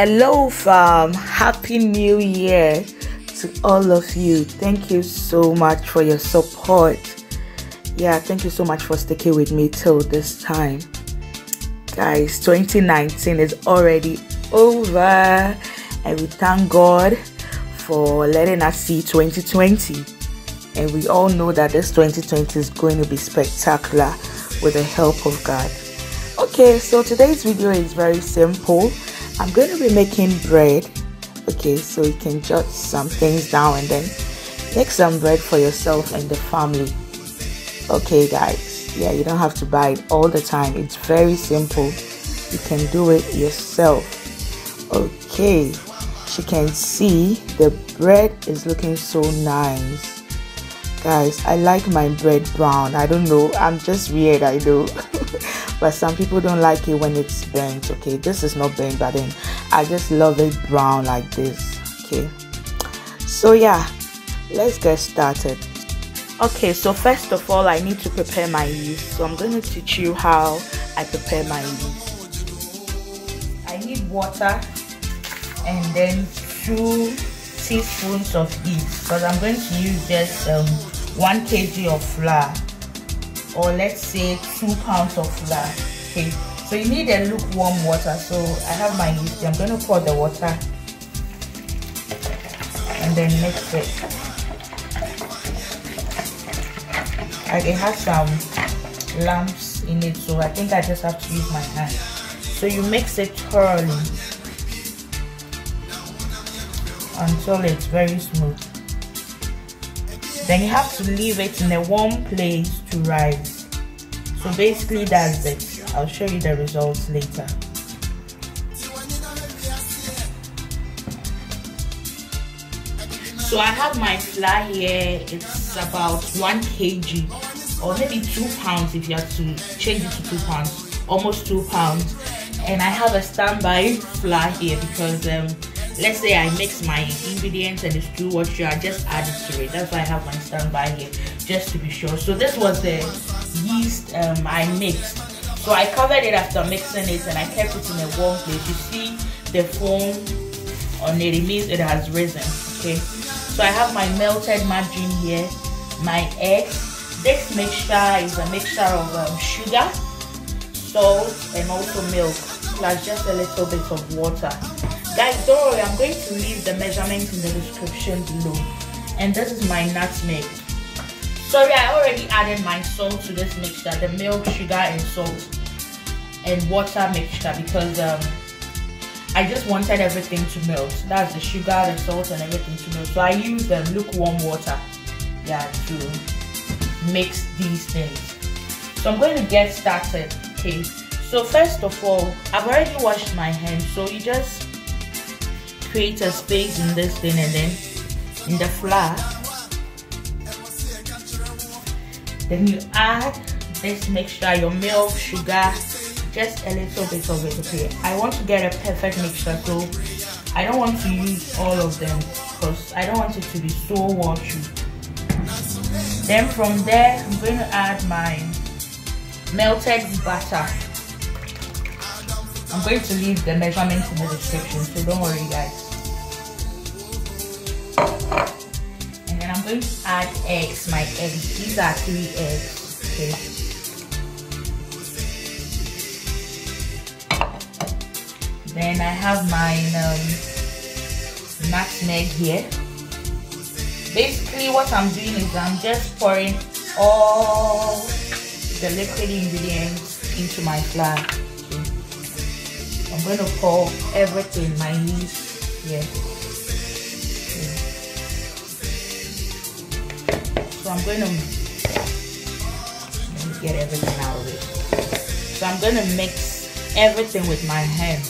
Hello, fam. Happy New Year to all of you. Thank you so much for your support. Yeah, thank you so much for sticking with me till this time. Guys, 2019 is already over, and we thank God for letting us see 2020. And we all know that this 2020 is going to be spectacular with the help of God. Okay, so today's video is very simple I'm going to be making bread. Okay, so you can jot some things down and then make some bread for yourself and the family. Okay, guys. Yeah, you don't have to buy it all the time. It's very simple. You can do it yourself. Okay, you can see the bread is looking so nice. Guys, I like my bread brown. I don't know. I'm just weird, I know. but some people don't like it when it's burnt okay? This is not burnt but then i just love it brown like this okay? So yeah let's get started. Okay so first of all i need to prepare my yeast. So i'm going to teach you how i prepare my yeast. I need water and then two teaspoons of yeast because i'm going to use just um, one kg of flour or let's say two pounds of flour okay? So you need a lukewarm water. So i have my yeast i'm going to pour the water. And then mix it. It has some lumps in it so i think i just have to use my hand. So you mix it thoroughly until it's very smooth then you have to leave it in a warm place to rise. So basically that's it. I'll show you the results later. So i have my flour here. It's about one kg or maybe two pounds if you have to change it to two pounds almost two pounds. And i have a standby flour here because um, let's say I mix my ingredients and it's too much, I just add it to it. That's why I have my standby here, just to be sure. So this was the yeast um, I mixed. So I covered it after mixing it and I kept it in a warm place. You see the foam on it, it means it has risen, okay? So I have my melted margarine here, my eggs. This mixture is a mixture of um, sugar, salt, and also milk, plus just a little bit of water guys don't worry i'm going to leave the measurements in the description below. And this is my nutmeg. Sorry i already added my salt to this mixture the milk sugar and salt and water mixture because um, i just wanted everything to melt. That's the sugar the salt and everything to melt. So i use the lukewarm water yeah to mix these things. So i'm going to get started okay? So first of all i've already washed my hands so you just create a space in this thing and then in the flour then you add this mixture your milk sugar just a little bit of it okay? I want to get a perfect mixture so i don't want to use all of them because i don't want it to be so watery. Then from there i'm going to add my melted butter I'm going to leave the measurements in the description, so don't worry guys. And then I'm going to add eggs, my eggs. These are three eggs, okay. Then I have my um, nutmeg here. Basically what I'm doing is I'm just pouring all the liquid ingredients into my flour. I'm going to pour everything, my yeast here. So I'm going to get everything out of it. So I'm going to mix everything with my hand.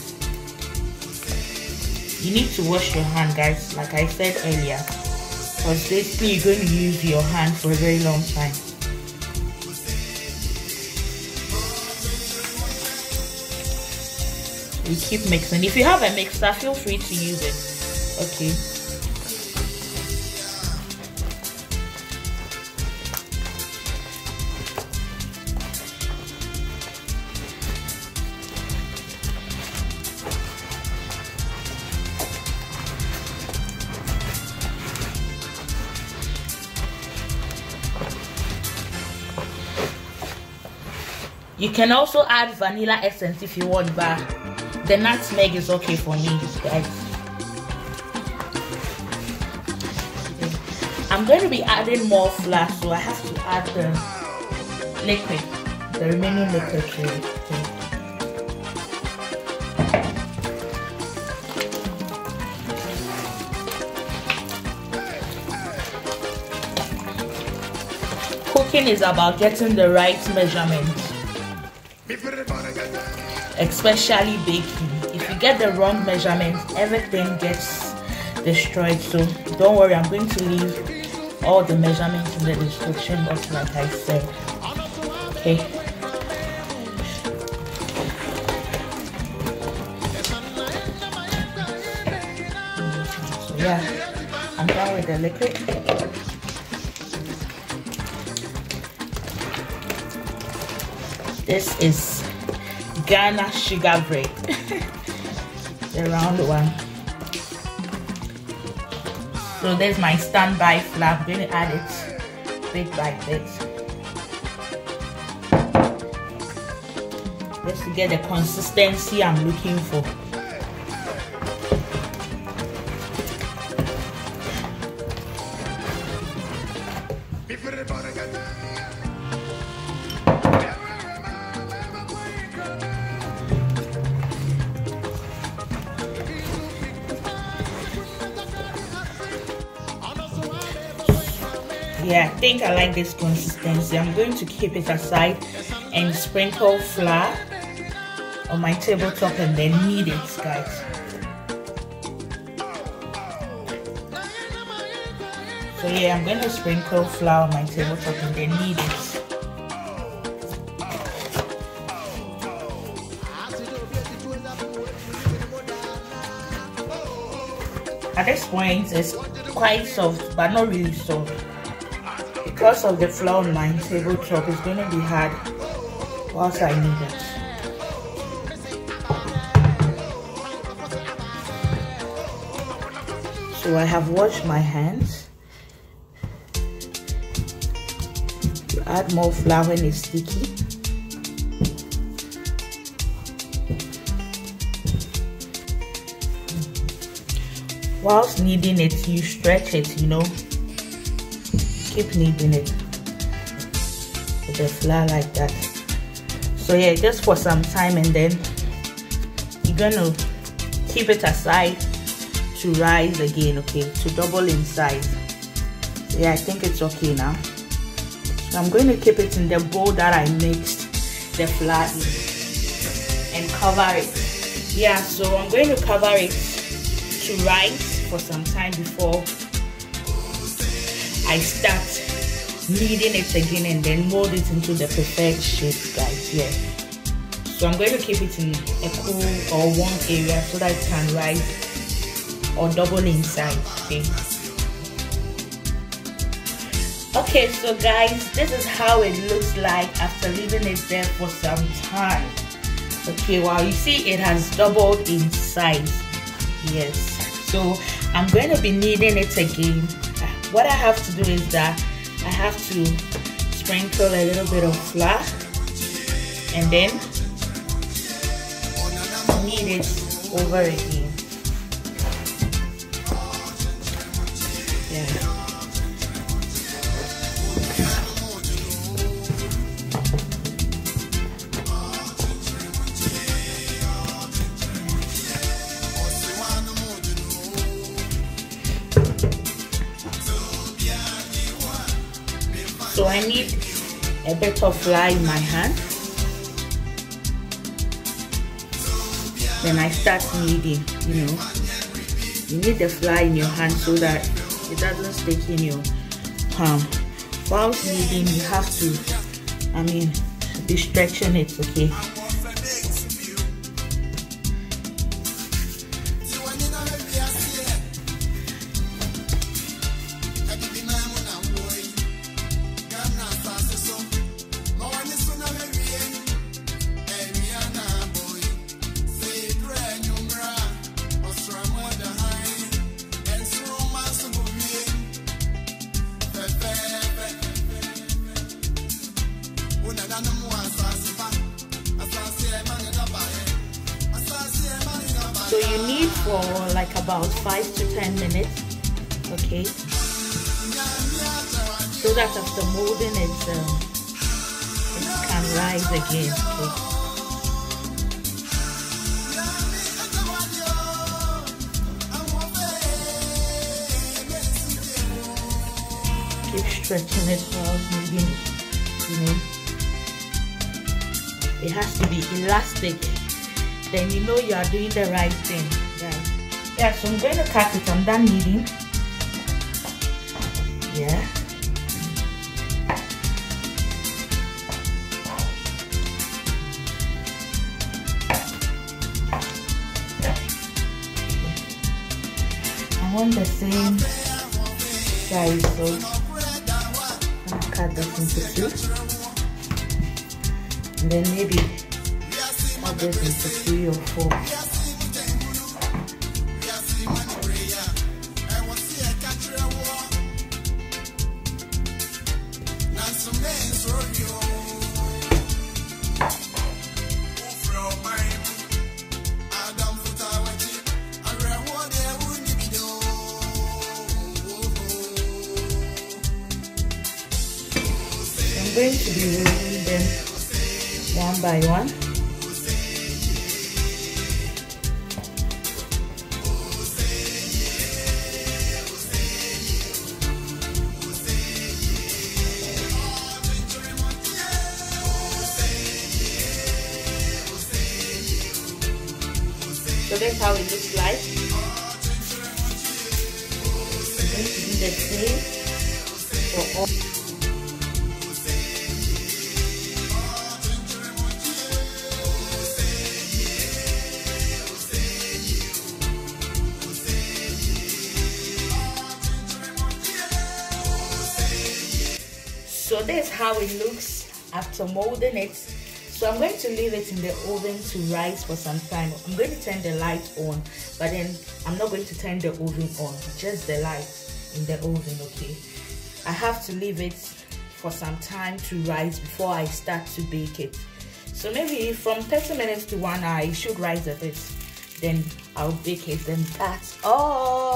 You need to wash your hand guys, like I said earlier. Because basically you're going to use your hand for a very long time. you keep mixing. If you have a mixer, feel free to use it. Okay. You can also add vanilla essence if you want, but the nutmeg is okay for me guys I'm going to be adding more flour so I have to add the liquid the remaining liquid to it. Cooking is about getting the right measurement especially baking. If you get the wrong measurement everything gets destroyed. So don't worry i'm going to leave all the measurements in the description box like i said. Okay. Yeah i'm done with the liquid. This is Ghana sugar bread. the round one. So there's my standby flour. I'm going to add it bit by bit. Just to get the consistency I'm looking for. Yeah i think i like this consistency. I'm going to keep it aside and sprinkle flour on my tabletop and then knead it guys. So yeah i'm going to sprinkle flour on my tabletop and then knead it. At this point it's quite soft but not really soft because of the flour on my tabletop it's going to be hard whilst I knead it. So I have washed my hands. You add more flour when it's sticky. Whilst kneading it, you stretch it, you know, keep kneading it. With the flour like that. So yeah just for some time and then you're gonna keep it aside to rise again okay? To double in size. So yeah i think it's okay now. So i'm going to keep it in the bowl that i mixed the flour in and cover it. Yeah so i'm going to cover it to rise for some time before I start kneading it again and then mold it into the perfect shape guys yeah. So I'm going to keep it in a cool or warm area so that it can rise or double in size okay okay so guys this is how it looks like after leaving it there for some time. Okay wow you see it has doubled in size. Yes. So I'm going to be kneading it again what I have to do is that I have to sprinkle a little bit of flour and then knead it over again. Yeah. So I need a bit of flour in my hand. Then I start kneading, you know. You need the flour in your hand so that it doesn't stick in your palm. Whilst kneading, you have to, I mean, be stretching it, okay? 10 minutes okay? So that after molding it, um, it can rise again okay? Keep stretching it while moving you know. It has to be elastic. Then you know you are doing the right thing yeah so i'm going to cut it. I'm done kneading. Yeah. I want the same size so I'm gonna cut this into two. And then maybe cut this into three or four by. So that's how it looks like. To do the same for all. So this is how it looks after molding it. So i'm going to leave it in the oven to rise for some time. I'm going to turn the light on but then i'm not going to turn the oven on just the light in the oven okay? I have to leave it for some time to rise before i start to bake it. So maybe from 30 minutes to one hour it should rise a bit. Then i'll bake it. Then that's all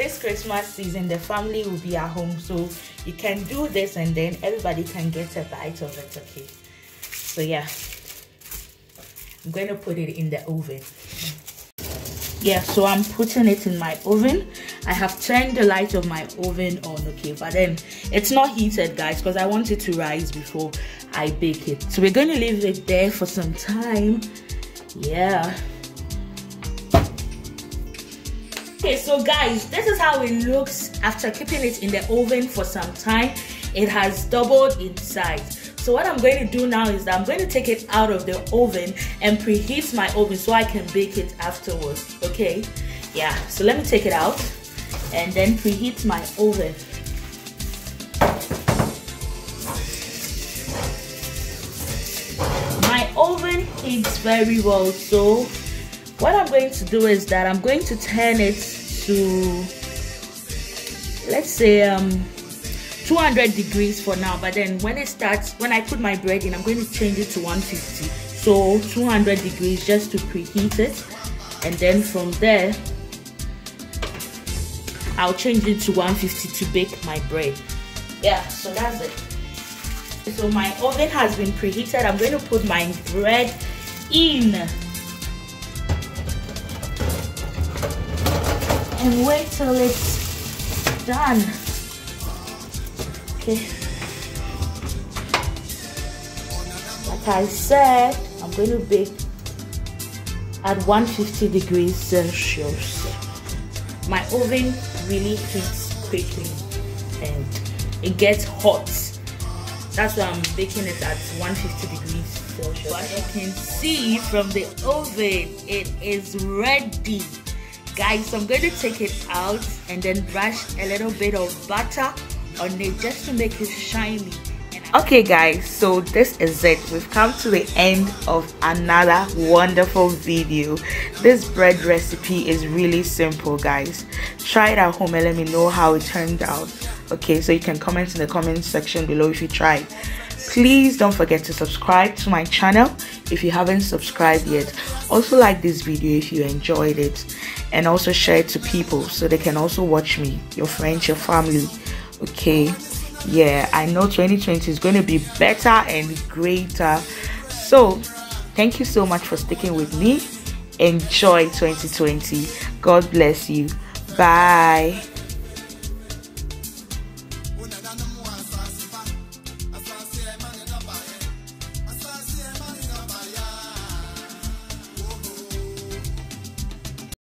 this Christmas season, the family will be at home, so you can do this and then everybody can get a bite of it, okay? So yeah, I'm going to put it in the oven. Yeah, so I'm putting it in my oven. I have turned the light of my oven on, okay? But then it's not heated, guys, because I want it to rise before I bake it. So we're going to leave it there for some time. Yeah. Okay so guys this is how it looks after keeping it in the oven for some time. It has doubled in size. So what i'm going to do now is i'm going to take it out of the oven and preheat my oven so i can bake it afterwards. Okay? Yeah so let me take it out and then preheat my oven. My oven heats very well so what I'm going to do is that I'm going to turn it to let's say um 200 degrees for now but then when it starts when I put my bread in I'm going to change it to 150 so 200 degrees just to preheat it and then from there I'll change it to 150 to bake my bread. Yeah so that's it. So my oven has been preheated. I'm going to put my bread in and wait till it's done. Okay. Like I said, I'm going to bake at 150 degrees Celsius. My oven really heats quickly and it gets hot. That's why I'm baking it at 150 degrees Celsius. As you can see from the oven, it is ready guys so i'm going to take it out and then brush a little bit of butter on it just to make it shiny. Okay guys so this is it. We've come to the end of another wonderful video. This bread recipe is really simple guys. Try it at home and let me know how it turned out. Okay so you can comment in the comment section below if you tried please don't forget to subscribe to my channel if you haven't subscribed yet. Also like this video if you enjoyed it. And also share it to people so they can also watch me your friends your family. Okay? Yeah i know 2020 is going to be better and greater. So thank you so much for sticking with me. Enjoy 2020 god bless you. Bye